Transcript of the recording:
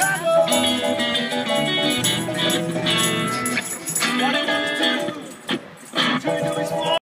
Chicago.